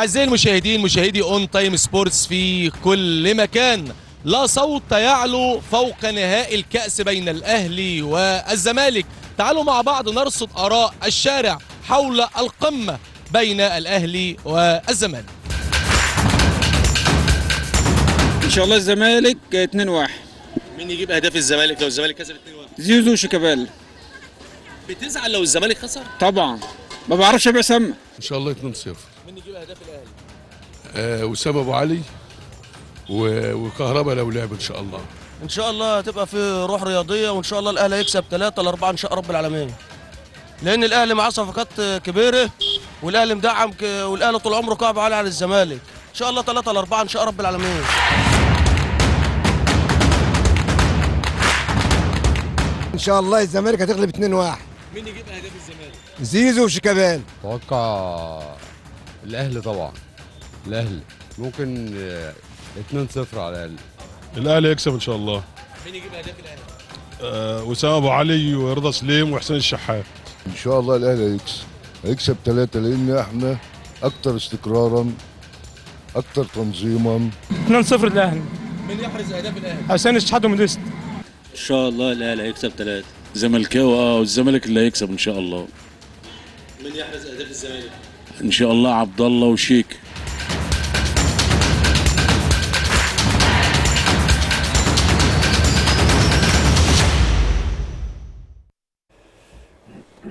أعزائي المشاهدين مشاهدي اون تايم سبورتس في كل مكان لا صوت يعلو فوق نهائي الكأس بين الأهلي والزمالك. تعالوا مع بعض نرصد آراء الشارع حول القمة بين الأهلي والزمالك. إن شاء الله الزمالك 2 1 مين يجيب أهداف الزمالك لو الزمالك كسب 2-1 زيزو شيكابالا. بتزعل لو الزمالك خسر؟ طبعا. ما بعرفش أبيع سمه إن شاء الله 2-0 مين يجيب أهداف الأهلي؟ آه وسام ابو علي و- وكهربا لو لعب إن شاء الله. إن شاء الله هتبقى في روح رياضية وإن شاء الله الأهلي هيكسب ثلاثة لأربعة إن شاء رب العالمين. لأن الأهلي معاه صفقات كبيرة والأهلي مدعم ك... والأهلي طول عمره كعب عالي على الزمالك. إن شاء الله ثلاثة لأربعة إن شاء رب العالمين. إن شاء الله الزمالك هتغلب 2-1 مين يجيب أهداف الزمالك؟ زيزو وشيكابالا. أتوقع الاهلي طبعا الاهلي ممكن آه، 2-0 على الاقل الاهلي يكسب إن شاء الله. مين يجيب أهداف الأهلي آه وسام أبو علي ورضا سليم وحسين الشحات. إن شاء الله الاهلي هيكسب هيكسب ثلاثة لأن إحنا أكتر استقرارا أكتر تنظيما. 2-0 الاهلي مين يحرز أهداف الأهلي حسين الشحات وموديست إن شاء الله الاهلي هيكسب 3 زملكاوي آه والزمالك اللي هيكسب إن شاء الله. مين يحرز أهداف الزمالك؟ إن شاء الله عبد الله وشيك.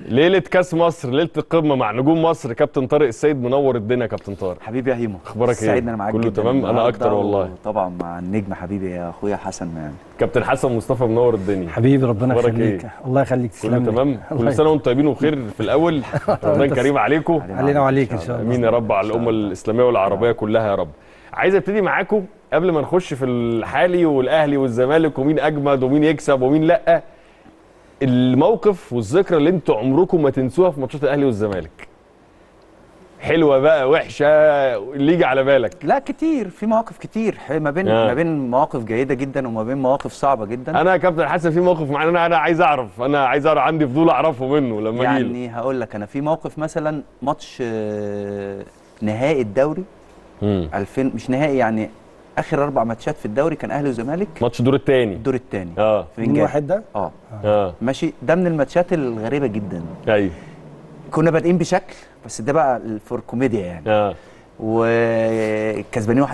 ليلة كاس مصر ليلة القمة مع نجوم مصر. كابتن طارق السيد منور الدنيا يا كابتن طارق. حبيبي يا هيمو أخبارك إيه؟ سعيد إن أنا معاك كله تمام؟ أنا أكتر والله. طبعا مع النجم حبيبي يا أخويا حسن يعني كابتن حسن مصطفى منور الدنيا. حبيبي ربنا أخبارك يخليك. إيه؟ الله يخليك. كله تسلم لي. تمام؟ كل سنة وأنتم طيبين وبخير في الأول. رمضان كريم عليكم. علينا وعليك إن شاء الله. أمين يا رب على الأمة الإسلامية والعربية كلها يا رب. عايز أبتدي معاكم قبل ما نخش في الحالي والأهلي والزمالك ومين أجمد ومين يكسب ومين لأ. الموقف والذكرى اللي أنتوا عمركم ما تنسوها في ماتشات الأهلي والزمالك. حلوة بقى وحشة اللي يجي على بالك. لا كتير في مواقف كتير. ما بين آه. ما بين مواقف جيدة جدا وما بين مواقف صعبة جدا. أنا يا كابتن حسن في موقف معانا أنا أنا عايز أعرف أنا عايز أعرف عندي فضول أعرفه منه لما أجي يعني هقول لك أنا في موقف مثلا ماتش آه، نهائي الدوري. 2000 مش نهائي يعني آخر أربع ماتشات في الدوري كان أهلي وزمالك. ماتش الدور الثاني الدور الثاني آه. في. واحد ده؟ آه. آه. ماشي. ده من الماتشات الغريبة جدا. أيوه كنا بادئين بشكل بس ده بقى four كوميديا يعني. آه. وكسبانين 1-0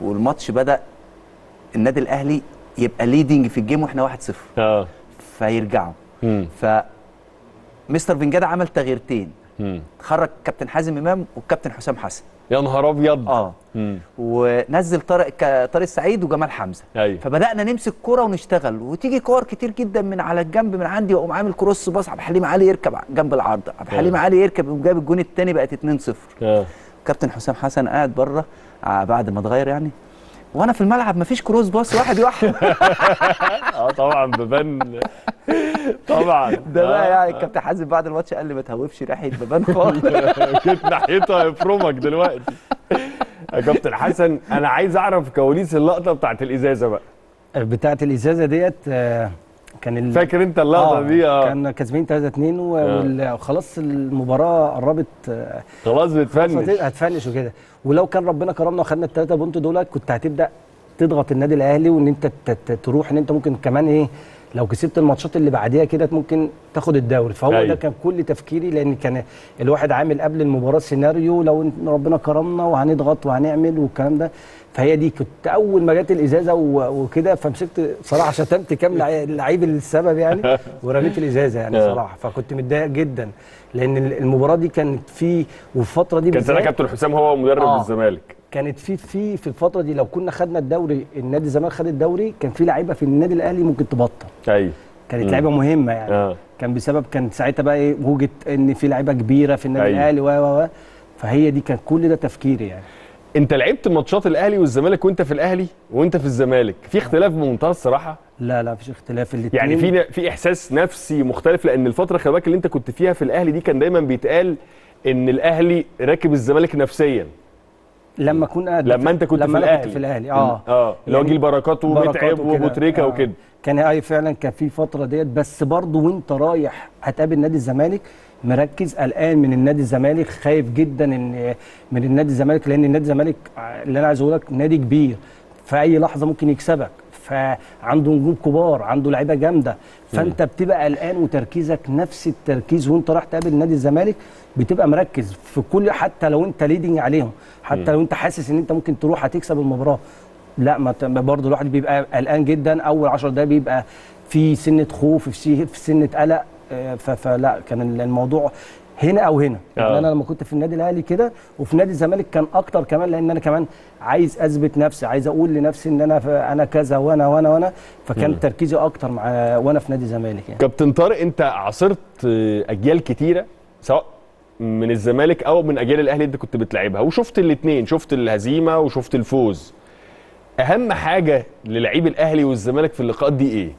والماتش بدأ النادي الأهلي يبقى leading في ال game وإحنا 1-0 آه. فيرجعوا. امم ف مستر فنجادا عمل تغييرتين. خرج كابتن حازم امام والكابتن حسام حسن. يا نهار أبيض. آه. امم ونزل طارق طارق السعيد وجمال حمزة. أيوه فبدأنا نمسك كرة ونشتغل. وتيجي كور كتير جدا من على الجنب من عندي وأقوم عامل cross pass عبد الحليم علي يركب جنب العرض. عبد الحليم علي يركب يقوم جاب الجون الثاني بقت 2-0 آه كابتن حسام حسن قاعد بره ع- بعد ما اتغير يعني. وأنا في الملعب مفيش كروس باص واحد يوحد آه طبعا ببان. طبعا. ده بقى يعني الكابتن حازم بعد الماتش قال لي ما تهوبش ناحيه ببان خالص. جيت ناحيته هيفرمك دلوقتي. يا كابتن حسن أنا عايز أعرف كواليس اللقطة بتاعت الإزازة بقى. بتاعه الإزازة ديت آه، كان ال... فاكر انت اللقطة دي؟ آه. كان كسبين 3 2 وخلاص المباراة قربت آه، خلاص بتفنش هتفنش وكده. ولو كان ربنا كرمنا وخدنا الثلاثه بونت دول كنت هتبدأ تضغط النادي الأهلي وإن أنت تروح إن أنت ممكن كمان إيه لو كسبت الماتشات اللي بعديها كده ممكن تاخد الدوري فهو أيوة. ده كان كل تفكيري لأن كان الواحد عامل قبل المباراة سيناريو لو ربنا كرمنا وهنضغط وهنعمل والكلام ده فهي دي كنت أول ما جت الإزازة وكده فمسكت صراحة شتمت كام لعي- لعيب السبب يعني ورميت الإزازة يعني آه. صراحة فكنت متضايق جدا لأن المباراة دي كانت في والفترة دي كان سنة كابتن حسام هو مدرب آه. الزمالك كانت في في في الفترة دي لو كنا خدنا الدوري النادي الزمالك خد الدوري كان في لعيبة في النادي الأهلي ممكن تبطل. أيوه كانت. لعيبة مهمة يعني. آه. كان بسبب كان ساعتها بقى إيه وجد إن في لعيبة كبيرة في النادي. الأهلي و و و. فهي دي كان كل ده تفكيري يعني. أنت لعبت ماتشات الأهلي والزمالك وأنت في الأهلي وأنت في الزمالك في اختلاف بمنتهى الصراحة؟ لا لا مفيش اختلاف. الاثنين يعني في في إحساس نفسي مختلف لأن الفترة خلي بالك اللي أنت كنت فيها في الأهلي دي كان دايما بيتقال إن الأهلي راكب الزمالك نفسيا. لما كنا لما أنت كنت لما في الأهلي. كنت في الأهلي. آه. آه. اللي هو جيل بركات ومتعب وكده. تريكة آه. وكده. كان أي فعلا كان في فترة ديت بس برضه وأنت رايح هتقابل نادي الزمالك مركز قلقان من النادي الزمالك خايف جدا إن من النادي الزمالك لأن النادي الزمالك اللي أنا عايز أقول لك نادي كبير. في أي لحظة ممكن يكسبك. فعنده نجوم كبار عنده لعيبة جامدة. فأنت بتبقى قلقان وتركيزك نفس التركيز وأنت رايح تقابل نادي الزمالك بتبقى مركز في كل حتى لو أنت ليدنج عليهم حتى. لو أنت حاسس إن أنت ممكن تروح هتكسب المباراة. لا ما برضه الواحد بيبقى قلقان جدا. أول 10 دقايق بيبقى في سنة خوف في سنة قلق. آه، فلا كان الموضوع هنا أو هنا. يعني آه. أنا لما كنت في النادي الأهلي كده وفي نادي الزمالك كان أكتر كمان لأن أنا كمان عايز أثبت نفسي عايز أقول لنفسي إن أنا ف- أنا كذا وأنا وأنا وأنا. فكان مم. تركيزي أكتر مع وأنا في نادي الزمالك يعني. كابتن طارق أنت عاصرت أجيال كتيرة سواء من الزمالك أو من أجيال الأهلي أنت كنت بتلعبها وشفت الاثنين شفت الهزيمة وشفت الفوز. أهم حاجة للعيب الأهلي والزمالك في اللقاءات دي إيه؟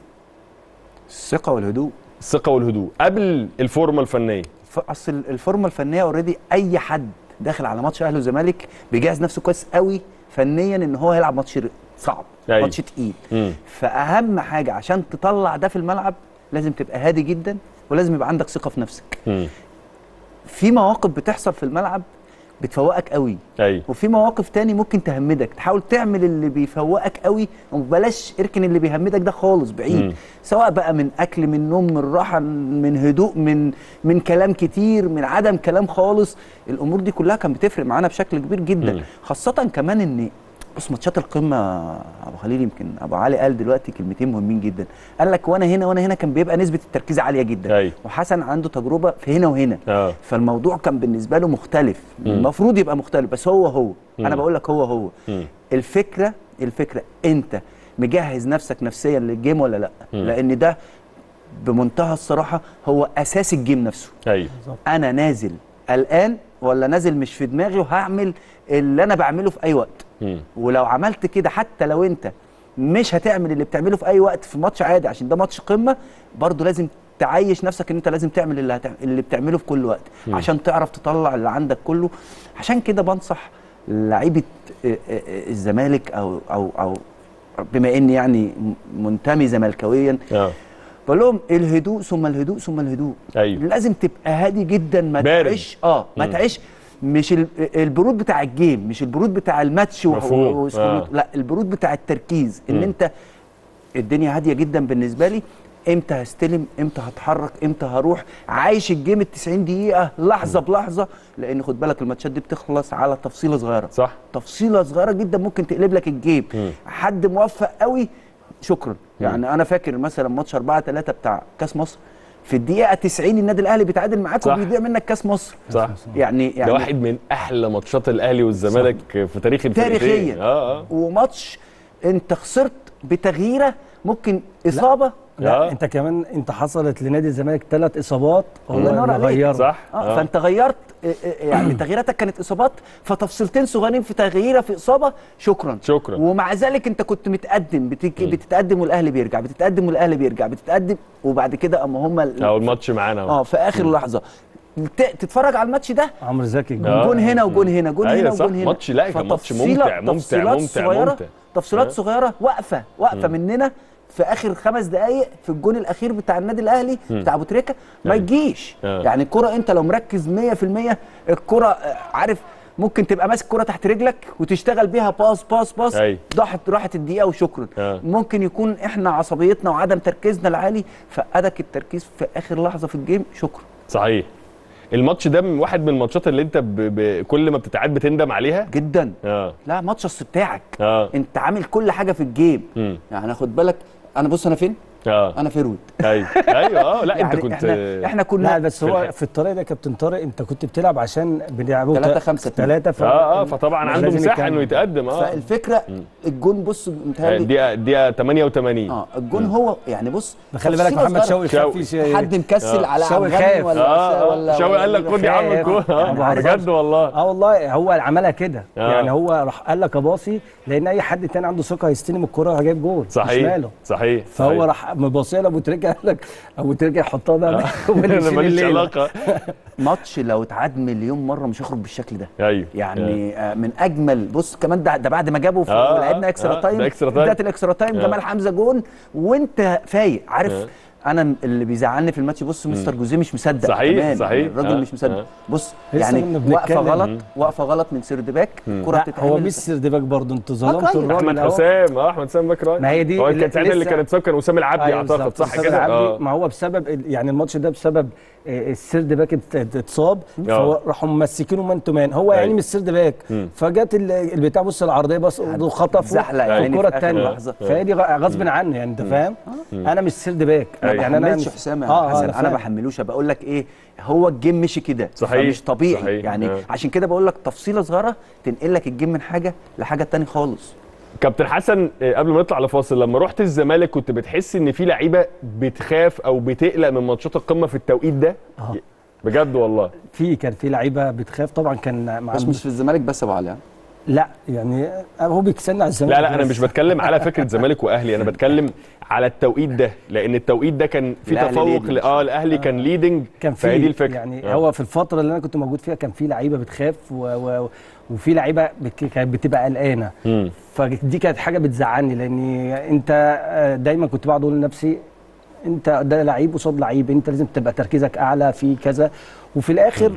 الثقة والهدوء. الثقة والهدوء. قبل الفورمة الفنية. أصل الفورمة الفنية already أي حد داخل على ماتش أهلي وزمالك بيجهز نفسه كويس قوي فنيا إن هو هيلعب ماتش صعب أيوة. ماتش تقيل مم. فأهم حاجة عشان تطلع ده في الملعب لازم تبقى هادي جدا ولازم يبقى عندك ثقة في نفسك مم. في مواقف بتحصل في الملعب بتفوقك قوي. أيوه وفي مواقف تاني ممكن تهمدك. تحاول تعمل اللي بيفوقك قوي وبلاش اركن اللي بيهمدك ده خالص بعيد. مم. سواء بقى من أكل من نوم من راحة من هدوء من من كلام كتير من عدم كلام خالص. الأمور دي كلها كانت بتفرق معانا بشكل كبير جدا. مم. خاصة كمان إن بص ماتشات القمة أبو خليل يمكن أبو علي قال دلوقتي كلمتين مهمين جدا. قال لك وأنا هنا وأنا هنا كان بيبقى نسبة التركيز عالية جدا. أيوة. وحسن عنده تجربة في هنا وهنا. آه. فالموضوع كان بالنسبة له مختلف. المفروض يبقى مختلف بس هو هو. مم. أنا بقول لك هو هو. مم. الفكرة الفكرة أنت مجهز نفسك نفسيا للجيم ولا لأ؟ مم. لأن ده بمنتهى الصراحة هو أساس الجيم نفسه. أيوه أنا نازل قلقان ولا نازل مش في دماغي وهعمل اللي أنا بعمله في أي وقت. ولو عملت كده حتى لو أنت مش هتعمل اللي بتعمله في أي وقت في ماتش عادي عشان ده ماتش قمة برضه لازم تعيش نفسك إن أنت لازم تعمل اللي, هتعمل اللي بتعمله في كل وقت مم. عشان تعرف تطلع اللي عندك كله عشان كده بنصح لعيبة آه، آه، آه، الزمالك أو أو أو بما اني يعني م- منتمي زملكاويا آه بقول لهم الهدوء ثم الهدوء ثم الهدوء أيوه لازم تبقى هادي جدا ما. تعيش آه ما. تعيش مش ال- البرود بتاع ال game مش البرود بتاع الماتش و- مفهوم. و- آه. لا البرود بتاع التركيز إن مم. أنت الدنيا هادية جدا بالنسبة لي إمتى هستلم إمتى هتحرك إمتى هروح عايش ال game ال 90 دقيقة لحظة بلحظة لأن خد بالك الماتشات دي بتخلص على تفصيلة صغيرة صح تفصيلة صغيرة جدا ممكن تقلب لك ال game مم. حد موفق قوي شكرا. يعني أنا فاكر مثلا ماتش 4 3 بتاع كأس مصر في الدقيقة 90 النادي الأهلي بيتعادل معاك. وبيضيع منك كأس مصر. صح. يعني يعني ده واحد من أحلى ماتشات الأهلي والزمالك في تاريخ الفرقتين تاريخيا. آه آه. وماتش أنت خسرت بتغييرة ممكن إصابة لا آه. انت كمان انت حصلت لنادي الزمالك ثلاث اصابات الله ينور اللي عليك. صح آه آه. فانت غيرت آه، آه، يعني تغييراتك كانت اصابات فتفصيلتين صغيرين في تغييرة في إصابة شكرا شكرا ومع ذلك انت كنت متقدم بتك... بتتقدم والأهلي بيرجع بتتقدم والأهلي بيرجع بتتقدم وبعد كده أما هم ال... أو الماتش معانا. آه في آخر لحظة ت... تتفرج على الماتش ده عمرو زكي آه. جون هنا وجون هنا جون أيوة هنا. وجون هنا ماتش- لا، كان ماتش ممتع، ممتع، تفصيلات ممتع، صغيرة ممتع. تفصيلات آه. صغيرة واقفة واقفة مننا في آخر خمس دقائق في الجون الأخير بتاع النادي الأهلي بتاع أبو تريكة ما أيوة. يجيش آه. يعني الكرة أنت لو مركز 100% الكرة آه، عارف ممكن تبقى ماسك كرة تحت رجلك وتشتغل بيها pass pass pass أيوة. راحت الدقيقة وشكرا آه. ممكن يكون إحنا عصبيتنا وعدم تركيزنا العالي فقدك التركيز في آخر لحظة في ال game شكرا صحيح الماتش ده من واحد من الماتشات اللي أنت ب... ب... كل ما بتتعاد بتندم عليها جدا آه لا ماتش بتاعك آه أنت عامل كل حاجة في ال game مم. يعني خد بالك أنا بص أنا فين؟ آه أنا forward أيوه أيوه آه لا أنت يعني كنت إحنا إحنا كنا لا بس في هو. في الطريق ده كابتن طارق أنت كنت بتلعب عشان خمسة اتنين. ثلاثة ف... آه آه فطبعا عنده مساحه. انه يتقدم آه فالفكرة الجون بص متهيألي دقيقة دقيقة 88 آه الجون هو يعني بص خلي بالك محمد. شوقي خاف في شيء حد مكسل آه. على شوقي خاف. ولا آه ولا شوقي قال لك خد يا عم. الكورة بهزرش. بجد والله آه والله هو عملها كده آه. يعني هو راح قال لك اباصي لأن أي حد تاني عنده ثقة هيستلم الكره هجيب جول صحيح صحيح فهو. راح مباصيها لأبو تريكة قال لك أبو تريكة بقى هو اللي أنا ماليش. علاقة ماتش لو اتعاد مليون مرة مش هيخرج بالشكل ده أيوه يعني آه، من أجمل بص كمان ده, ده بعد ما جابوا في آه، ولعبنا آه، extra آه، time ده time. ال extra time آه. جمال حمزة جون وانت فايق عارف آه. أنا اللي بيزعلني في الماتش بص مستر جوزيه مش مصدق صحيح، كمان صحيح. يعني الراجل آه، مش مصدق آه. بص يعني واقفة. غلط واقفة غلط من third back كرة لا بتتعمل هو مش third back برضه أنتوا ظلمتوا كويس. الراجل أحمد. حسام آه أحمد حسام back right ما هي دي هو اللي- كان ساعتها اللي لسه- كان اتصاب كان وسام العبدي أيوة أعتقد صح كده العبدي، آه ما هو بسبب يعني الماتش ده بسبب آه، ال third back ات- ات- اتصاب آه. فراحوا ممسكينه man to man هو يعني أيوة. مش third back. فجت ال- البتاع بص العرضية بس وخطفه زحلق في يعني الكره الثانية. فهي دي غ- غصب عنه يعني أنت فاهم أنا مش third back يعني أنا مش- حسام يا حسن آه، أنا فاهم. بحملوش بقول لك إيه هو ال game مشي كده صحيح، مش طبيعي صحيح. يعني آه. عشان كده بقول لك تفصيلة صغيرة تنقل لك ال game من حاجة لحاجة تاني خالص كابتن حسن آه، قبل ما نطلع لفاصل لما رحت الزمالك كنت بتحس إن في لعيبة بتخاف أو بتقلق من ماتشات القمة في التوقيت ده آه. بجد والله في كان في لعيبة بتخاف طبعا كان مع بس مش في الزمالك بس يا ابو علي يعني. لا يعني هو بيكسلنا على الزمالك. لا لا أنا. مش بتكلم على فكرة زمالك وأهلي أنا بتكلم على التوقيت ده لأن التوقيت ده كان في تفوق آه الأهلي كان ليدنج كان فهي دي في الفكرة. يعني آه. هو في الفترة اللي أنا كنت موجود فيها كان في لعيبة بتخاف و... و... وفي لعيبة كانت بتبقى قلقانة. فدي كانت حاجة بتزعلني لأن أنت آه، دايما كنت بقعد أقول لنفسي أنت ده لعيب قصاد لعيب أنت لازم تبقى تركيزك أعلى في كذا. وفي الآخر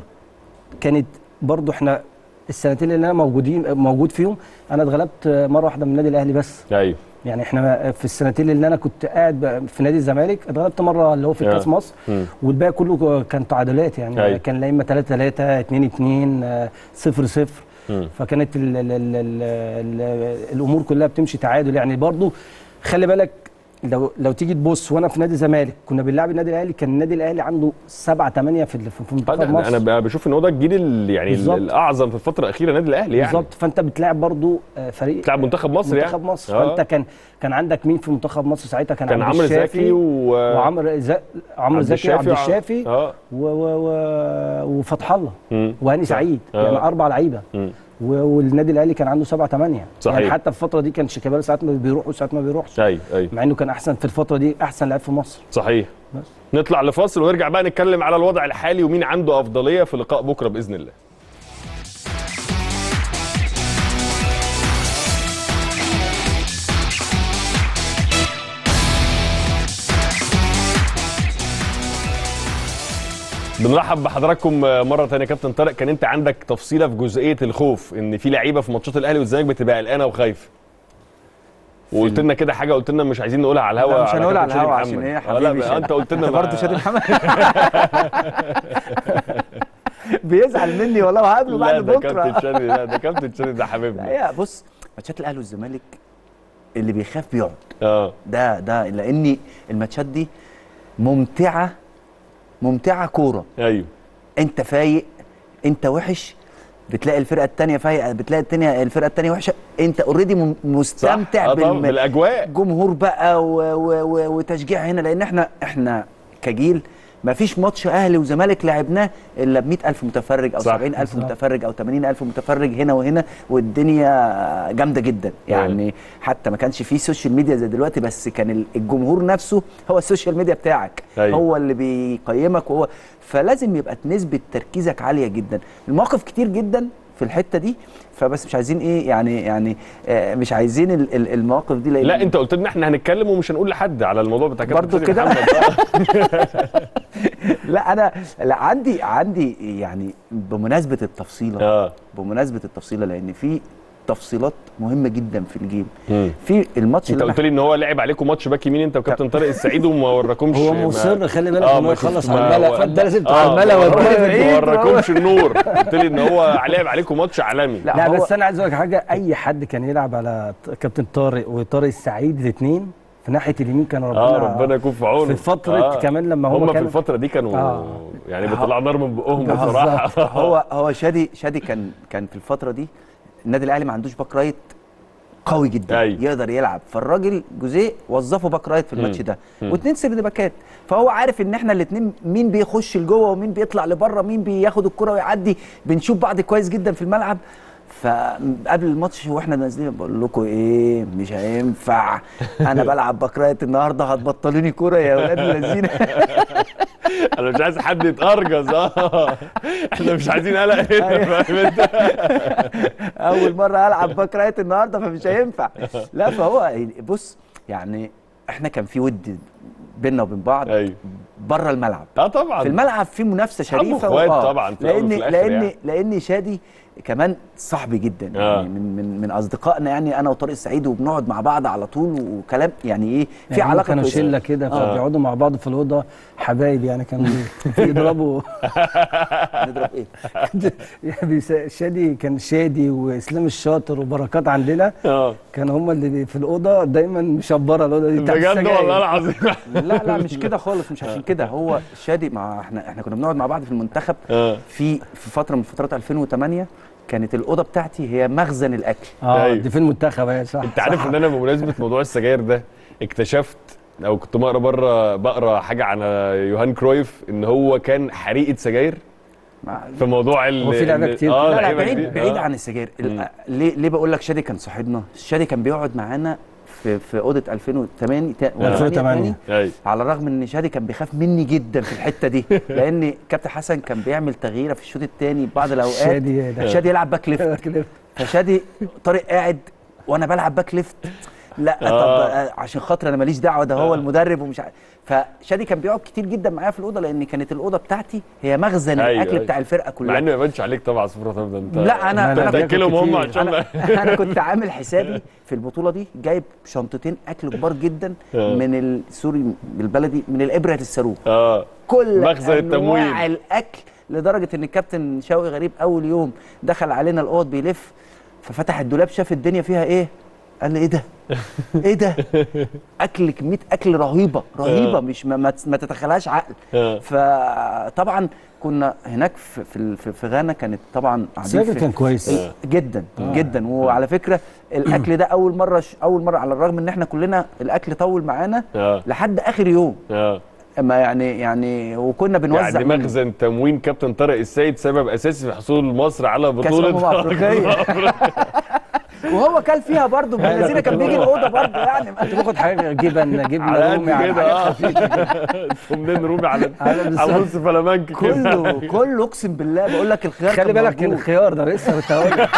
كانت برضو إحنا السنتين اللي أنا موجودين موجود فيهم أنا اتغلبت مرة واحدة من النادي الأهلي بس أيوه يعني إحنا في السنتين اللي أنا كنت قاعد في نادي الزمالك اتغلبت مرة اللي هو في. كأس مصر. والباقي كله كان تعادلات يعني أيوة. كان لا اما 3 3 2 2 0 0 مم. فكانت ال ال ال ال ال الأمور كلها بتمشي تعادل يعني برضو خلي بالك لو لو تيجي تبص وأنا في نادي الزمالك كنا بنلعب النادي الأهلي كان النادي الأهلي عنده 7 8 في في منتخب أنا مصر بقى بشوف إن هو ده الجيل ال- يعني ال- بالظبط. الأعظم في الفترة الأخيرة النادي الأهلي يعني بالظبط فأنت بتلاعب برضو آه، فريق بتلعب منتخب مصر يعني منتخب مصر آه. فأنت كان كان عندك مين في منتخب مصر ساعتها كان, كان عمرو زكي و... وعمرو زكي عمرو زكي وعبد وع- الشافي آه و و و وفتح الله. وهاني. سعيد آه. يعني أربع لعيبة والنادي الاهلي كان عنده سبعة ثمانية صحيح. يعني حتى في الفترة دي كان شيكابالا ساعات ما بيروح وساعات ما بيروحش. أيوه أيوه مع إنه كان أحسن في الفترة دي أحسن لاعب في مصر. صحيح. بس. نطلع لفاصل ونرجع بقى نتكلم على الوضع الحالي ومين عنده أفضلية في لقاء بكرة بإذن الله. بنرحب بحضراتكم مرة ثانية كابتن طارق كان انت عندك تفصيلة في جزئية الخوف إن في لعيبة في ماتشات الأهلي والزمالك بتبقى قلقانة وخايفة. وقلت لنا كده حاجة قلت لنا مش عايزين نقولها على الهوا لا، مش هنقولها على الهوا. عشان إيه يا آه، لا حبيبي؟ بقى انت قلت لنا برضه شادي محمد. بيزعل مني والله وهقابله لا بعد ده بكرة. كابتن شادي لا ده كابتن شادي ده حبيبنا. لا بص ماتشات الأهلي والزمالك اللي بيخاف بيقعد. آه. ده ده لأن الماتشات دي ممتعة ممتعة كورة. أيوه. أنت فايق أنت وحش بتلاقي الفرقة الثانية فايقة بتلاقي التانية الفرقة الثانية وحشة. أنت اوريدي مستمتع آه بالم- بالأجواء. جمهور بقى و و و وتشجيع هنا لأن إحنا إحنا كجيل ما فيش ماتش أهلي وزمالك لعبناه إلا ب ألف متفرج أو صح. 70000 بالظبط. متفرج أو 80000 متفرج هنا وهنا والدنيا جامدة جدا يعني حتى ما كانش فيه سوشيال ميديا زي دلوقتي بس كان ال- الجمهور نفسه هو السوشيال ميديا بتاعك أيوة. هو اللي بيقيمك وهو فلازم يبقى نسبة تركيزك عالية جدا المواقف كتير جدا في الحتة دي فبس مش عايزين إيه يعني يعني آه، مش عايزين ال- ال- المواقف دي لأن لا أنت قلت لنا إحنا هنتكلم ومش هنقول لحد على الموضوع بتاع برضو كده؟ لا أنا لا عندي عندي يعني بمناسبة التفصيلة آه بمناسبة التفصيلة لأن في تفصيلات مهمة جدا في الجيم. مم. في الماتش انت قلت لي ان هو لعب عليكم ماتش باك يمين انت وكابتن طارق السعيد وما وراكمش هو مصر، خلي بالك آه، إن هو يخلص على الملأ، و- فأنت لازم آه، على الملأ ما وراكمش النور. قلت لي إن هو لعب عليكم ماتش عالمي. لا, لا بس أنا عايز أقول لك حاجة أي حد كان يلعب على كابتن طارق وطارق السعيد الاثنين في ناحية اليمين كان ربنا آه ربنا يكون في عونه. في فترة كمان لما هم هم في الفترة دي كانوا آه. يعني بيطلعوا نار من بقهم بصراحة. هو هو شادي شادي كان كان في الفترة دي النادي الاهلي ما عندوش back right قوي جدا أيوة. يقدر يلعب فالراجل جوزيه وظفه back right في الماتش. ده. واثنين third باكات فهو عارف ان إحنا الاثنين مين بيخش لجوه ومين بيطلع لبره مين بياخد الكرة ويعدي بنشوف بعض كويس جدا في الملعب فقبل الماتش وإحنا نازلين بقول لكم إيه مش هينفع. أنا بلعب back right النهارده هتبطلوني كورة يا أولاد الذين. أنا مش عايز حد يتنرفز آه. إحنا مش عايزين قلق هنا فاهم أنت؟ أول مرة ألعب back right النهارده فمش هينفع. لا فهو بص يعني إحنا كان في ود بيننا وبين بعض أيوه. بره الملعب. آه طبعا. في الملعب في منافسة شريفة وإخوات وآه. طبعا لأن لأن يعني. لأن شادي كمان صاحبي جدا آه. يعني من من من أصدقائنا يعني أنا وطارق السعيد وبنقعد مع بعض على طول وكلام يعني إيه في يعني علاقة كانوا. شلة كده آه. فبيقعدوا مع بعض في الأوضة حبايب يعني كانوا بيضربوا. نضرب إيه؟ يعني شادي كان شادي وإسلام الشاطر وبركات عندنا. آه. كانوا هم اللي في الأوضة دايما مشبرة الأوضة دي. بجد. والله العظيم. لا لا مش كده خالص مش عشان كده. هو شادي مع إحنا إحنا كنا بنقعد مع بعض في المنتخب آه. في في فترة من فترات 2008 كانت الأوضة بتاعتي هي مخزن الأكل آه أيوة. دي في المنتخب صح أنت عارف إن أنا بمناسبة موضوع السجاير ده اكتشفت أو كنت بقرأ بره بقرأ حاجة عن يوهان كرويف إن هو كان حريقة سجاير في موضوع ال هو في لعيبة ال- كتير آه لا لا بعيد كتير. بعيد آه. عن السجاير ليه ليه بقول لك شادي كان صاحبنا شادي كان بيقعد معانا في في أوضة 2008 تا- 2008. أيوه. على الرغم إن شادي كان بيخاف مني جدا في الحتة دي لأن كابتن حسن كان بيعمل تغييرة في الشوط الثاني بعض الأوقات. شادي. شادي يلعب back left. فشادي طارق قاعد وأنا بلعب back left. لا آه. طب آه، عشان خاطر أنا ماليش دعوة ده هو المدرب ومش عارف فشادي كان بيقعد كتير جدا معايا في الأوضة لأن كانت الأوضة بتاعتي هي مخزن أيوة، الأكل أيوة. بتاع الفرقة مع كلها إنه ما يبانش عليك طبعا صفر طب ده أنت لا أنا أنا هم عشان أنا, أنا كنت عامل حسابي في البطولة دي جايب شنطتين أكل كبار جدا آه. من السوري بالبلدي من الإبرة للصاروخ آه كل مخزن التموين. انواع الأكل لدرجة إن الكابتن شوقي غريب أول يوم دخل علينا الأوض بيلف ففتح الدولاب شاف الدنيا فيها إيه قال لي إيه ده؟ إيه ده؟ اكل كميه أكل رهيبة رهيبة آه. مش ما, ما, ما تتخيلهاش عقل. آه. فطبعا كنا هناك في في, في, غانا كانت طبعا في- كان كويس. جدا جدا. وعلى فكرة الأكل ده أول مرة أول مرة على الرغم إن إحنا كلنا الأكل طول معانا لحد آخر يوم. آه. اما يعني يعني وكنا بنوزع يعني. مخزن تموين كابتن طارق السيد سبب أساسي في حصول مصر على كاس بطولة أفريقية. وهو كل فيها برضه ابن الذين كان بيجي الأوضة برضه يعني كنت باخد حاجة جبن جبنة على رومي على كده آه ثمنين رومي على على. نص فلامنك كله كله اقسم بالله بقول لك الخيار خلي كان بالك. الخيار ده لسه كنت هقول لك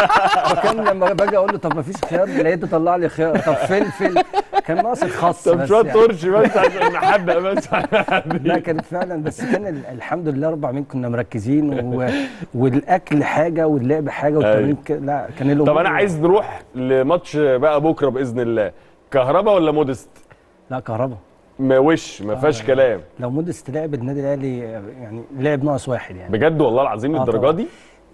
فكان لما باجي أقول له طب ما فيش خيار لقيته طلع لي خيار طب فلفل كان ناقص الخس طب بس شوية يعني. ترش بس عشان نحدق بس لا كانت فعلا بس كان ال- الحمد لله رب العالمين كنا مركزين. والأكل حاجة واللعب حاجة والتمرين ك... لا كان طب أنا عايز نروح لماتش بقى بكرة بإذن الله. كهربا ولا مودست؟ لا كهربا. ما وش ما فيهاش كلام. لو مودست لعب النادي الأهلي يعني لعب ناقص واحد يعني. بجد والله العظيم آه الدرجة. دي؟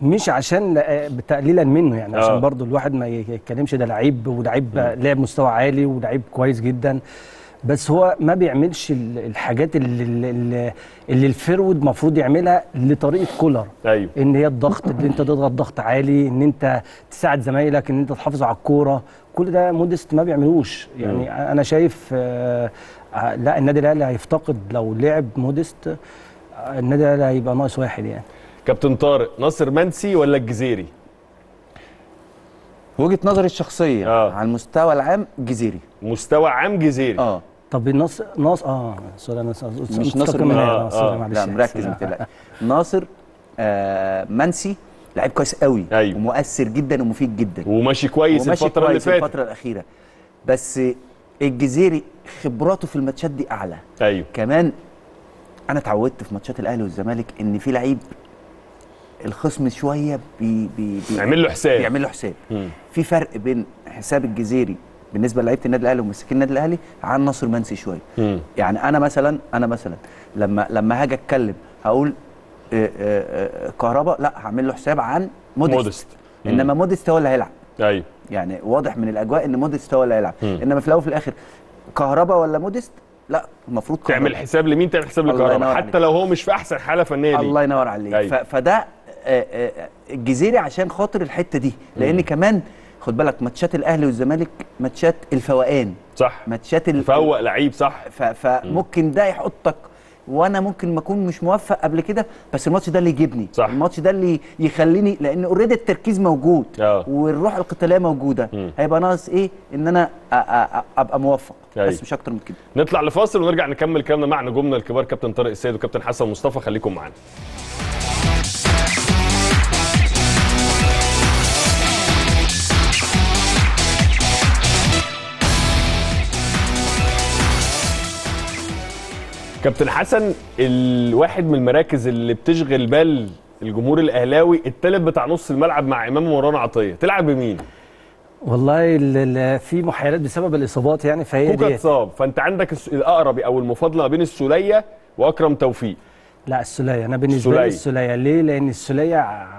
مش عشان آه، تقليلا منه يعني آه. عشان برضو الواحد ما يتكلمش ده لعيب ولعيب لعب مستوى عالي ولعيب كويس جدا. بس هو ما بيعملش ال- الحاجات اللي, اللي, اللي ال forward المفروض يعملها لطريقة كولر. أيوه. إن هي الضغط إن أنت تضغط ضغط عالي إن أنت تساعد زمايلك إن أنت تحافظ على الكورة. كل ده مودست ما بيعملوش. يعني أنا شايف آه، آه، لا النادي الأهلي هيفتقد لو لعب مودست آه، النادي الأهلي هيبقى ناقص واحد يعني. كابتن طارق ناصر منسي ولا الجزيري؟ وجهة نظري الشخصية آه. على المستوى العام جزيري. مستوى عام جزيري. آه. طب الناصر ناص آه سوري أنا مش ناصر من منسي. آه آه، آه. معلش لا مركز ما ناصر آه منسي لعيب كويس قوي أيوة. ومؤثر جدا ومفيد جدا وماشي كويس وماشي الفترة اللي كويس فاتت الفترة الأخيرة بس الجزيري خبراته في الماتشات دي أعلى أيوه كمان أنا اتعودت في ماتشات الأهلي والزمالك إن في لعيب الخصم شوية بي بي بي يعمل له حساب. بيعمل له حساب مم. في فرق بين حساب الجزيري بالنسبة لعيبه النادي الأهلي ومساكين النادي الأهلي عن ناصر منسي شوية. مم. يعني أنا مثلا أنا مثلا لما لما هاجي أتكلم هقول آه، آه، آه، كهربا لا هعمل له حساب عن موديست, موديست. مم. إنما موديست هو اللي هيلعب. أيوه. يعني واضح من الأجواء إن موديست هو اللي هيلعب. مم. إنما في الأول وفي الآخر كهربا ولا موديست؟ لا المفروض كهربا. تعمل حساب لمين؟ تعمل حساب ينور حتى عليك. لو هو مش في أحسن حالة فنية الله ينور عليك. أيوة. ف- فده الجزيري عشان خاطر الحتة دي. لأن كمان خد بالك ماتشات الأهلي والزمالك ماتشات الفوقان. صح. ماتشات ال- فوق لعيب صح. ف- فممكن ده يحطك وأنا ممكن ما أكون مش موفق قبل كده بس الماتش ده اللي يجيبني. صح. الماتش ده اللي يخليني لأن already التركيز موجود آه. والروح القتالية موجودة. مم. هيبقى ناقص إيه؟ إن أنا أ- أ- أ- أبقى موفق أيوة. بس مش أكتر من كده. نطلع لفاصل ونرجع نكمل كلامنا مع نجومنا الكبار كابتن طارق السيد وكابتن حسن مصطفى. خليكم معانا. كابتن حسن الواحد من المراكز اللي بتشغل بال الجمهور الأهلاوي التالت بتاع نص الملعب مع إمام ومروان عطية. تلعب بمين؟ والله ال- ال- في محايلات بسبب الإصابات يعني فهي كوكا اتصاب فأنت عندك الأقرب أو المفاضلة بين السولية وأكرم توفيق. لا السولية. أنا بالنسبة لي. السولية. ليه؟ لأن السولية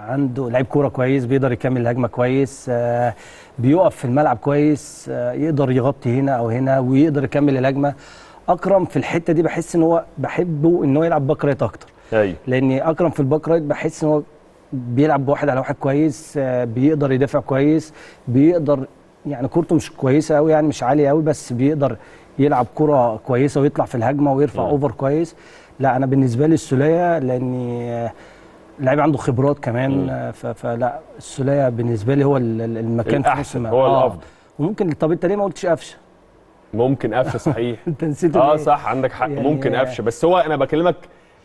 عنده لعيب كورة كويس بيقدر يكمل الهجمه كويس آه، بيقف في الملعب كويس آه، يقدر يغطي هنا أو هنا ويقدر يكمل الهجمة. أكرم في الحتة دي بحس إن هو بحبه إن هو يلعب back right أكتر أيوه لأن أكرم في ال back right بحس إن هو بيلعب بواحد على واحد كويس آه، بيقدر يدافع كويس بيقدر يعني كورته مش كويسة قوي يعني مش عالية قوي بس بيقدر يلعب كرة كويسة ويطلع في الهجمة ويرفع مم. أوفر كويس لا أنا بالنسبة لي السولية لاني آه، لعيب عنده خبرات كمان آه، فلا السولية بالنسبة لي هو ال- ال- المكان في نص. هو آه. الأفضل. وممكن طب أنت ليه ما قلتش قفشة؟ ممكن قفشه صحيح. انت نسيت آه؟ صح عندك حق. يعني- ممكن قفشه بس هو أنا بكلمك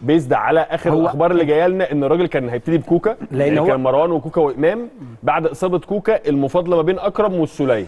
بيزد على آخر الأخبار اللي جاية لنا إن الراجل كان هيبتدي بكوكا لأن يعني هو- كان مروان وكوكا وإمام بعد إصابة كوكا المفاضلة ما بين أكرم والسوليه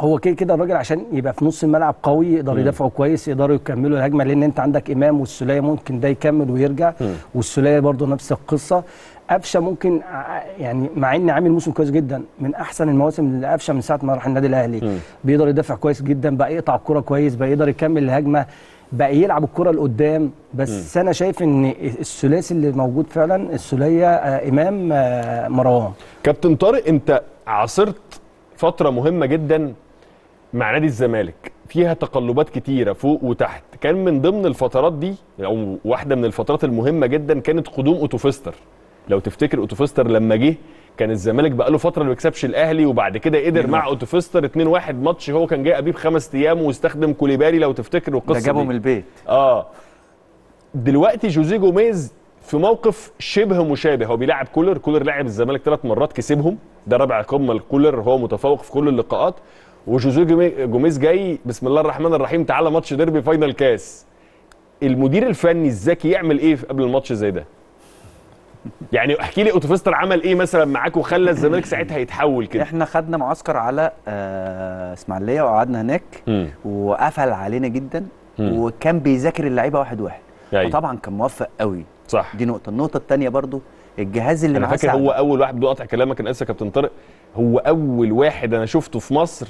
هو كده كده الراجل عشان يبقى في نص الملعب قوي يقدر. يدافعوا كويس يقدروا يكملوا الهجمة لأن أنت عندك إمام والسوليه ممكن ده يكمل ويرجع. والسوليه برضه نفس القصة. قفشة ممكن ع- يعني مع ان عامل موسم كويس جدا من أحسن المواسم اللي قفشة من ساعة ما راح النادي الأهلي. مم. بيقدر يدافع كويس جدا بقى يقطع الكرة كويس بقى يقدر يكمل الهجمة بقى يلعب الكرة لقدام. بس أنا شايف إن الثلاثي اللي موجود فعلا السوليه آه إمام آه مروان. كابتن طارق أنت عاصرت فترة مهمة جدا مع نادي الزمالك. فيها تقلبات كتيرة فوق وتحت. كان من ضمن الفترات دي أو واحدة من الفترات المهمة جدا كانت قدوم أوتوفيستر. لو تفتكر اوتوفيستر لما جه كان الزمالك بقى له فترة ما بيكسبش الأهلي وبعد كده قدر مع اوتوفيستر 2-1 ماتش هو كان جاي قبليه بخمس أيام واستخدم كوليبالي لو تفتكر القصة ده جابه دي. من البيت. آه. دلوقتي جوزيه جوميز في موقف شبه مشابه. هو بيلعب كولر كولر لعب الزمالك ثلاث مرات كسبهم. ده رابع قمه لكولر هو متفوق في كل اللقاءات. وجوزيه جومي- جوميز جاي بسم الله الرحمن الرحيم تعالى ماتش ديربي final كاس. المدير الفني الذكي يعمل إيه قبل الماتش زي ده؟ يعني احكي لي اوتوفيستر عمل إيه مثلا معاك وخلى الزمالك ساعتها يتحول كده إحنا خدنا معسكر على آه، اسماعيلية وقعدنا هناك. وقفل علينا جدا. وكان بيذاكر اللعيبة واحد واحد أيوة. وطبعا كان موفق قوي صح دي نقطة النقطة الثانية برضو الجهاز اللي أنا فاكر. هو أول واحد بدون قطع كلامك أنا آسف يا كابتن طارق هو أول واحد أنا شفته في مصر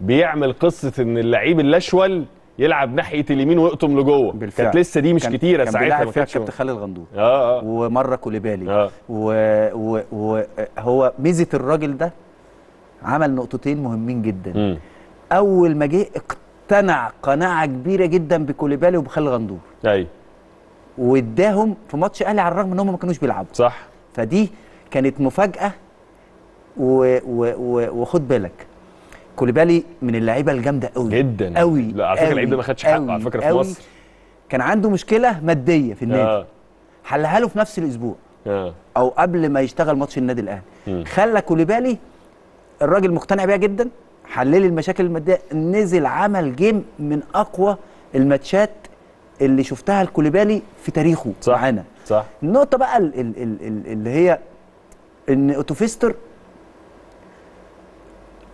بيعمل قصة إن اللعيب الاشول يلعب ناحية اليمين ويقطم لجوه. بالفعل. كانت لسه دي مش كان- كتيرة كان ساعتها بيلعب ما فيها الكابتن خالد غندور آه آه. ومرة كوليبالي. آه. وهو و... هو ميزة الراجل ده عمل نقطتين مهمين جدا. مم. أول ما جه اقتنع قناعة كبيرة جدا بكوليبالي وبخالد غندور أيوه واداهم في ماتش أهلي على الرغم إن هم ما كانوش بيلعبوا. صح. فدي كانت مفاجأة و... و... و... وخد بالك. كوليبالي من اللعيبة الجامدة قوي جدا. قوي لا على فكرة اللعيب ده ما خدش حقه على فكرة في مصر. كان عنده مشكلة مادية في النادي. آه. حلها له في نفس الأسبوع. آه. أو قبل ما يشتغل ماتش النادي الأهلي. خلى كوليبالي الراجل مقتنع بيها جدا حل لي المشاكل المادية نزل عمل جيم من أقوى الماتشات اللي شفتها الكوليبالي في تاريخه صح. معانا. صح. النقطة بقى ال- ال- ال- ال- اللي هي إن أوتوفيستر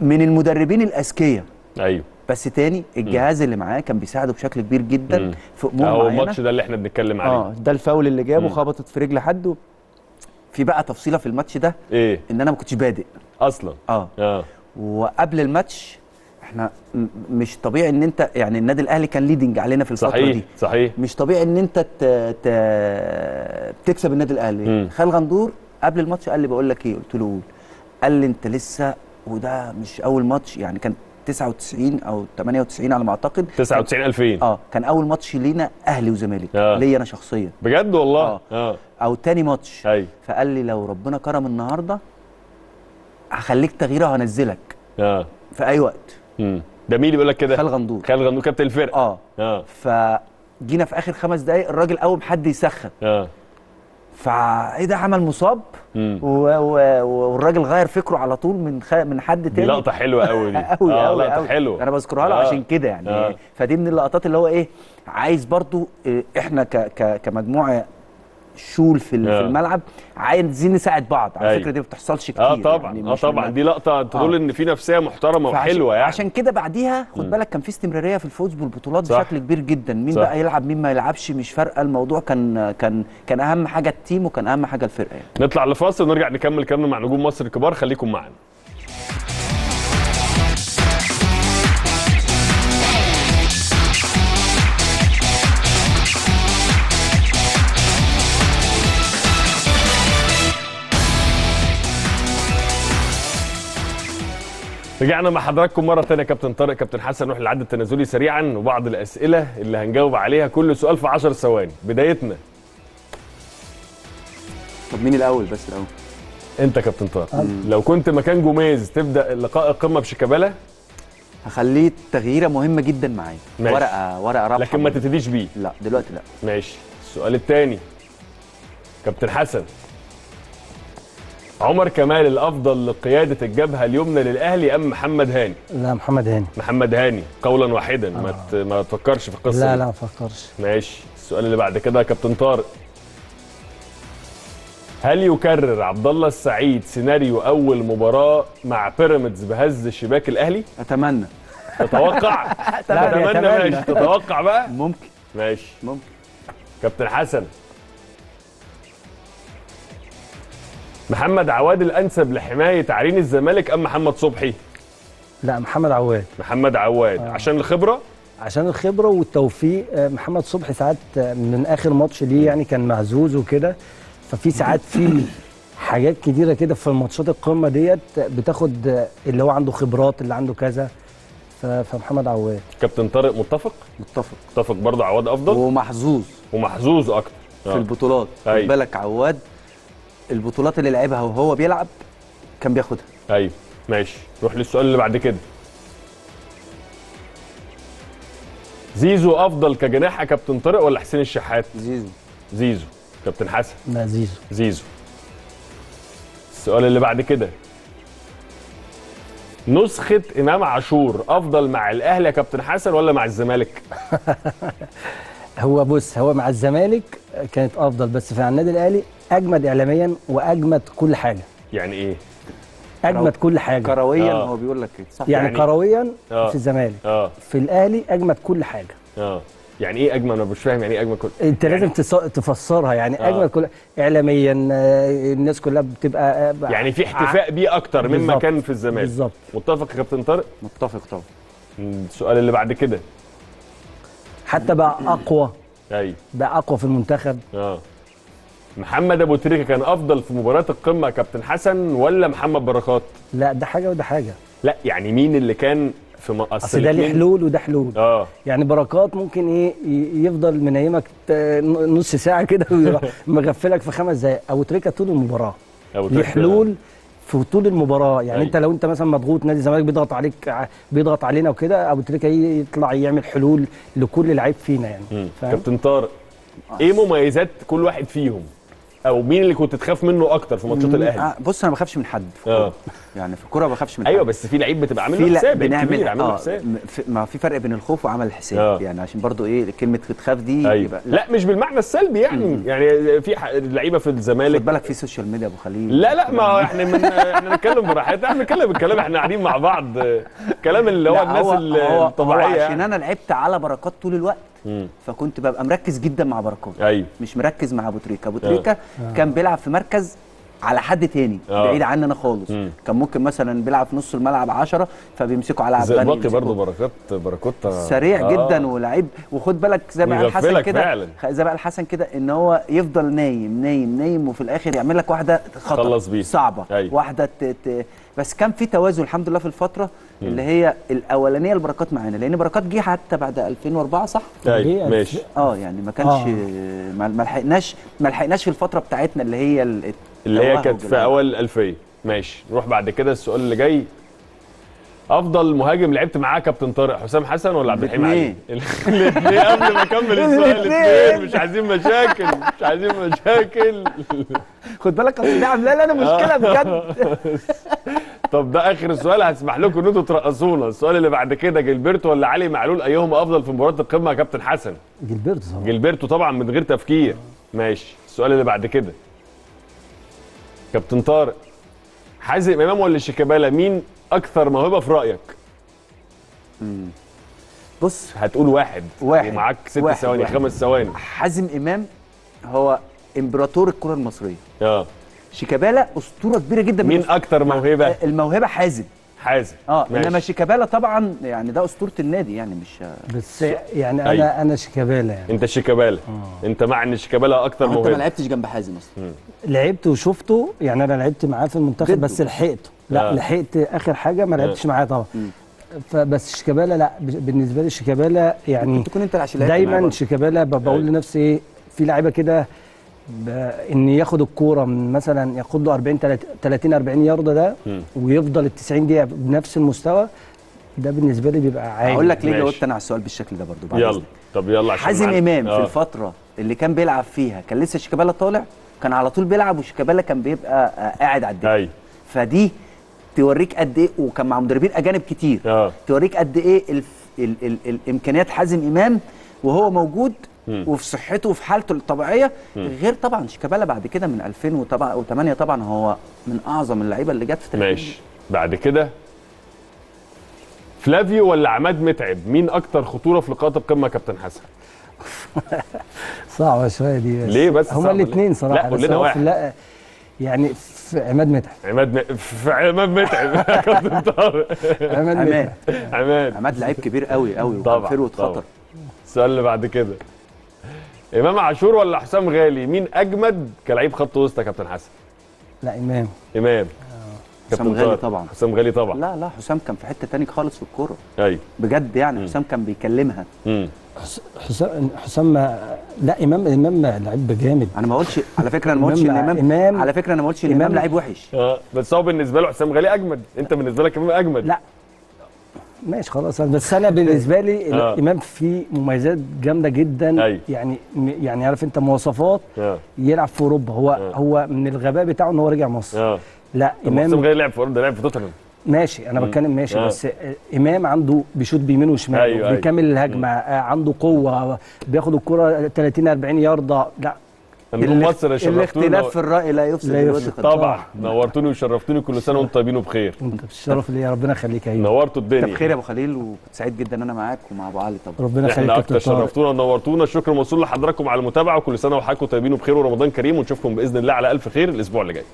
من المدربين الأذكياء. أيوه. بس تاني الجهاز اللي معاه كان بيساعده بشكل كبير جدا في أمور معينة. الماتش ده اللي إحنا بنتكلم عليه. آه ده الفاول اللي جابه. خبطت في رجل حد. في بقى تفصيلة في الماتش ده إيه؟ إن أنا ما كنتش بادئ. أصلا؟ آه. آه. وقبل الماتش إحنا م- مش طبيعي إن أنت يعني النادي الأهلي كان leading علينا في الفترة صحيح دي. صحيح. مش طبيعي إن أنت ت... ت... تكسب النادي الأهلي. خالد غندور قبل الماتش قال لي بقول لك إيه؟ قلت له قول قال لي أنت لسه وده مش أول ماتش يعني كان 99 أو 98 على ما أعتقد. 99 2000 آه كان أول ماتش لينا أهلي وزمالك آه. ليا أنا شخصيا. بجد والله؟ آه. آه. أو تاني ماتش. أيوه فقال لي لو ربنا كرم النهارده هخليك تغييره وهنزلك. آه. في أي وقت. امم ده مين اللي بيقول لك كده؟ خال غندور. خال غندور كابتن الفرقة. آه. آه. فجينا في آخر خمس دقايق الراجل قوم حد يسخن. آه. فايه ده عمل مصاب؟ و... و... والراجل غير فكره على طول من خ... من حد دي تاني. لقطة حلوة قوي دي. قوي آه قوي لقطة حلوة. أنا بذكرها له آه. عشان كده يعني. آه. فدي من اللقطات اللي هو إيه عايز برضو إيه، إحنا ك... ك... كمجموعة شول في آه. في الملعب عايزين نساعد بعض على أيوة. فكرة دي ما بتحصلش كتير آه طبعا يعني آه طبعا دي لقطة تدل آه. إن في نفسية محترمة وحلوة يعني عشان كده بعديها خد. بالك كان في استمرارية في الفوز بالبطولات. بشكل كبير جدا مين صح. بقى يلعب مين ما يلعبش مش فارقة الموضوع كان كان كان أهم حاجة التيم وكان أهم حاجة الفرقة يعني. نطلع لفاصل ونرجع نكمل كلامنا مع نجوم مصر الكبار خليكم معانا رجعنا مع حضراتكم مرة تانية يا كابتن طارق. كابتن حسن نروح للعد التنازلي سريعا وبعض الأسئلة اللي هنجاوب عليها كل سؤال في 10 ثواني. بدايتنا. طب مين الأول بس الأول؟ يا كابتن طارق. لو كنت مكان جوميز تبدأ لقاء القمة بشيكابالا؟ هخليه تغييرة مهمة جدا معايا. ورقة ورقة رابحة. لكن ما تبتديش بيه. لا دلوقتي لا. ماشي. السؤال الثاني كابتن حسن. عمر كمال الأفضل لقيادة الجبهة اليمنى للأهلي أم محمد هاني؟ لا محمد هاني. محمد هاني قولا واحدا. ما ت- ما تفكرش في القصة لا دي. لا ما فكرش ماشي. السؤال اللي بعد كده يا كابتن طارق. هل يكرر عبد الله السعيد سيناريو أول مباراة مع بيراميدز بهز شباك الأهلي؟ أتمنى. تتوقع؟ لا، تتمنى يتمنى. ماشي تتوقع بقى؟ ممكن. ماشي. ممكن. كابتن حسن. محمد عواد الأنسب لحماية عرين الزمالك أم محمد صبحي؟ لا محمد عواد. محمد عواد. آه. عشان الخبرة؟ عشان الخبرة والتوفيق آه، محمد صبحي ساعات آه، من آخر ماتش ليه يعني كان مهزوز وكده. ففي ساعات في حاجات كتيرة كده في ماتشات القمة ديت بتاخد آه، اللي هو عنده خبرات اللي عنده كذا. فمحمد عواد. كابتن طارق متفق؟ متفق. متفق برضه عواد أفضل؟ ومحظوظ. ومحظوظ أكتر. في. البطولات. خد أيوة. بالك عواد البطولات اللي لعبها وهو بيلعب كان بياخدها. أيوه ماشي. روح للسؤال اللي بعد كده. زيزو أفضل كجناح يا كابتن طارق ولا حسين الشحات؟ زيزو. زيزو. كابتن حسن. لا زيزو. زيزو. السؤال اللي بعد كده. نسخة إمام عاشور أفضل مع الأهلي يا كابتن حسن ولا مع الزمالك؟ هو بص هو مع الزمالك كانت أفضل بس في النادي الأهلي أجمد اعلاميا وأجمد كل حاجة. يعني إيه؟ أجمد كل حاجة. كرويا آه. هو بيقول لك كده صح. يعني, يعني- كرويا آه. في الزمالك. آه. في الأهلي أجمد كل حاجة. آه. يعني إيه أجمل؟ أنا مش فاهم يعني إيه أجمل كل أنت لازم تص- تفسرها. يعني آه. اجمل كل اعلاميا آه، الناس كلها بتبقى آه، يعني في احتفاء بيه أكتر مما. كان في الزمالك. بالظبط. متفق يا كابتن طارق؟ متفق طبعا. السؤال اللي بعد كده. حتى بقى أقوى. أيوه بقى أقوى في المنتخب. آه. محمد أبو تريكة كان أفضل في مباراة القمة كابتن حسن ولا محمد بركات؟ لا ده حاجة وده حاجة. لا يعني مين اللي كان في م... أصل ده ليه حلول وده حلول. آه. يعني بركات ممكن إيه يفضل منيمك نص ساعة كده ويروح مغفلك في خمس دقايق. أبو تريكة طول المباراة. ليه حلول في طول المباراة. يعني أيوة. أنت لو أنت مثلا مضغوط نادي الزمالك بيضغط عليك بيضغط علينا وكده أبو تريكة يطلع يعمل حلول لكل لعيب فينا يعني؟ كابتن طارق إيه مميزات كل واحد فيهم؟ أو مين اللي كنت تخاف منه أكتر في ماتشات الأهلي؟ آه، بص أنا ما بخافش من حد في آه. الكورة. يعني في الكورة ما بخافش من أيوه حد. بس في لعيب بتبقى عامل له لا حساب بنعمل عامل آه حساب. ما في فرق بين الخوف وعمل الحساب آه. يعني عشان برضو إيه كلمة تخاف دي أيوه. يبقى لا. مش بالمعنى السلبي يعني. يعني في لعيبه في الزمالك خد بالك في social media أبو خليل. لا لا ما إحنا من إحنا نتكلم براحتنا. إحنا بنتكلم الكلام إحنا قاعدين مع بعض. كلام اللي هو لا، الناس الطبيعية. عشان. أنا لعبت على بركات طول الوقت. مم. فكنت ببقى مركز جدا مع بركات أيوه مش مركز مع أبو تريكة أبو. تريكة آه. كان بيلعب في مركز على حد تاني آه. بعيد عني أنا خالص مم. كان ممكن مثلا بيلعب في نص الملعب 10 فبيمسكوا على عبد زئبقي برضه بركات بركات سريع آه. جدا ولعيب وخد بالك زي ما قال حسن ويغفلك كده زي ما قال حسن كده إن هو يفضل نايم نايم نايم وفي الآخر يعمل لك واحدة خطر خلص بيه. صعبة أيوة. واحدة ت... ت... بس كان في توازن الحمد لله في الفترة اللي هي الأولانية البركات معانا لأن بركات جه حتى بعد 2004 صح؟ أيوة، ماشي. آه يعني ما كانش آه. ما لحقناش ما لحقناش في الفترة بتاعتنا اللي هي ال- اللي هي كانت في. أول الألفية ماشي نروح بعد كده السؤال اللي جاي أفضل مهاجم لعبت معاه كابتن طارق حسام حسن ولا عبد الحليم علي؟ الاثنين. قبل ما أكمل السؤال الاثنين. مش عايزين مشاكل مش عايزين مشاكل. خد بالك أصل دي عاملة لي أنا مشكله بجد. طب ده آخر سؤال هسمح لكم ان أنتوا ترقصونا. السؤال اللي بعد كده جilberto ولا علي معلول؟ ايهما أفضل في مباراة القمة يا كابتن حسن؟ جilberto طبعا. جilberto طبعا من غير تفكير. ماشي. السؤال اللي بعد كده. كابتن طارق حازم إمام ولا شيكابالا؟ مين أكثر موهبه في رأيك. بص. هتقول واحد. واحد. ومعاك ست واحد، ثواني واحد. خمس ثواني. حازم إمام هو إمبراطور الكرة المصرية. آه. شيكابالا أسطورة كبيرة جدا من مين أس- أكتر موهبة؟ الموهبة حازم. حازم. آه ماشي. إنما شيكابالا طبعا يعني ده أسطورة النادي يعني مش بس يعني أنا أيوة. أنا شيكابالا يعني. أنت شيكابالا. أنت مع إن شيكابالا أكتر أنت ما موهبة. لعبتش جنب حازم أصلا. لعبت وشفته يعني أنا لعبت معاه في المنتخب. بس لحقته. لا آه. لحقت آخر حاجة ما آه. لعبتش معاه طبعا فبس شيكابالا لا بالنسبة لي شيكابالا يعني ممكن تكون أنت معاه دايما. شيكابالا بقول أيوة. لنفسي إيه في لعيبة كده إن ياخد الكورة من مثلا ياخد له 40 30 40 ياردة ده. ويفضل ال 90 دقيقة بنفس المستوى ده بالنسبة لي بيبقى عادي هقول لك ليه. جاوبت أنا على السؤال بالشكل ده برضو بعد يلا إذنك. طب يلا عشان حازم إمام في آه. الفترة اللي كان بيلعب فيها كان لسه شيكابالا طالع كان على طول بيلعب وشيكابالا كان بيبقى قاعد على الدكة أيوه فدي توريك قد إيه وكان مع مدربين أجانب كتير آه توريك قد إيه الف... ال... ال... الإمكانيات حازم إمام وهو موجود مم. وفي صحته وفي حالته الطبيعية مم. غير طبعا شيكابالا بعد كده من 2008 طبعا هو من أعظم اللعيبة اللي جت في تاريخ ماشي بعد كده فلافيو ولا عماد متعب مين أكتر خطورة في لقاءات القمة يا كابتن حسن صعبة شوية دي بس ليه بس هما؟ الاثنين صراحة لا، قول بس لنا هو في واحد. لا يعني في عماد متعب. عماد م... في عماد متعب. يا كابتن طارق. عماد عماد. عماد. عماد لعيب كبير قوي قوي طبعا فروه طبعا. خطر السؤال اللي بعد كده. إمام عاشور ولا حسام غالي؟ مين أجمد كلاعب خط وسط يا كابتن حسن؟ لا إمام. إمام. حسام كابتن غالي. طبعا. حسام غالي طبعا. لا لا حسام كان في حتة تاني خالص في الكورة. أيوه. بجد يعني حسام كان بيكلمها. حس- حسام حسام لا امام إمام لعيب جامد. أنا ما قلتش على فكرة أنا ما قلتش إن إمام- امام إمام- على فكرة أنا ما قلتش إن إمام- امام لعيب وحش. آه بس هو بالنسبة له حسام غالي أجمد. أنت بالنسبة لك إمام أجمد. لا. ماشي خلاص. بس أنا بالنسبة لي آه. الإمام فيه مميزات جامدة جدا. أيوة. يعني يعني عارف أنت مواصفات آه. يلعب في أوروبا. هو آه. هو من الغباء بتاعه إن هو رجع مصر. آه. لا طب حسام امام غالي لعب في أوروبا لعب في توتنهام. ماشي أنا. بتكلم ماشي آه. بس إمام عنده بيشوط بيمين وشمال أيوة، أيوة. بيكمل الهجمة آه، عنده قوة بياخد الكرة 30 40 ياردة لا مصر الاختلاف في الرأي لا يفسد لا الود يفسد. قضاء. طبعا نورتوني وشرفتوني كل سنة وأنتم طيبين وبخير انت بالشرف ليا ربنا يخليك يا نورتوا انت الدنيا بخير يا أبو خليل وكنت سعيد جدا إن أنا معاك ومع أبو علي طبعا ربنا يخليك إحنا يا أكتر. شرفتونا ونورتونا الشكر موصول لحضراتكم على المتابعة وكل سنة وحضراتكم طيبين وبخير ورمضان كريم ونشوفكم بإذن الله على ألف خير الأسبوع اللي جاي